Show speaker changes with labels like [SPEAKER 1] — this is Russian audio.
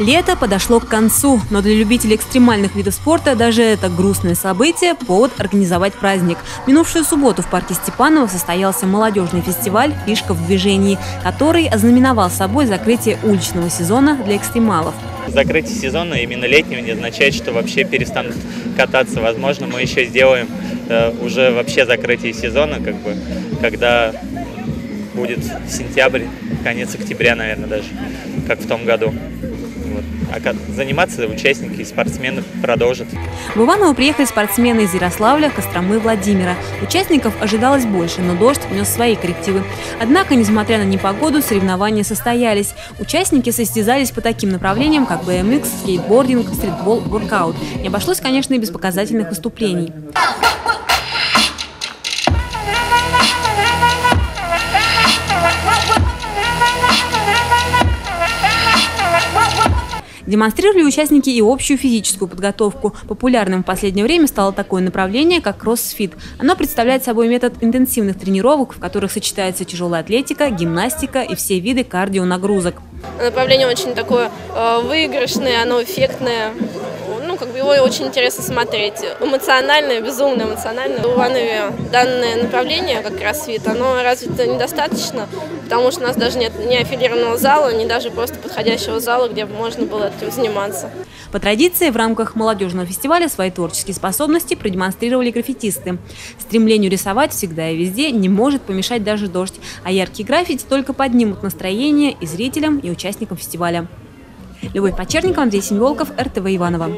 [SPEAKER 1] Лето подошло к концу, но для любителей экстремальных видов спорта даже это грустное событие – повод организовать праздник. Минувшую субботу в парке Степанова состоялся молодежный фестиваль «Фишка в движении», который ознаменовал собой закрытие уличного сезона для экстремалов.
[SPEAKER 2] Закрытие сезона, именно летнего, не означает, что вообще перестанут кататься. Возможно, мы еще сделаем э, уже вообще закрытие сезона, как бы, когда будет сентябрь, конец октября, наверное, даже, как в том году. Вот. А заниматься участники и спортсмены продолжат.
[SPEAKER 1] В Иваново приехали спортсмены из Ярославля, Костромы, Владимира. Участников ожидалось больше, но дождь внес свои коррективы. Однако, несмотря на непогоду, соревнования состоялись. Участники состязались по таким направлениям, как BMX, скейтбординг, стритбол, воркаут. Не обошлось, конечно, и без показательных выступлений. Демонстрировали участники и общую физическую подготовку. Популярным в последнее время стало такое направление, как кроссфит. Оно представляет собой метод интенсивных тренировок, в которых сочетается тяжелая атлетика, гимнастика и все виды кардионагрузок.
[SPEAKER 3] Направление очень такое э, выигрышное, оно эффектное как бы его очень интересно смотреть. Эмоциональное, безумно эмоциональное. В Иванове данное направление, как кроссфит, оно развито недостаточно, потому что у нас даже нет ни аффилированного зала, ни даже просто подходящего зала, где можно было этим заниматься.
[SPEAKER 1] По традиции, в рамках молодежного фестиваля свои творческие способности продемонстрировали граффитисты. Стремлению рисовать всегда и везде не может помешать даже дождь, а яркие граффити только поднимут настроение и зрителям, и участникам фестиваля. Любовь Почерникова, Андрей Семиволков, РТВ Иваново.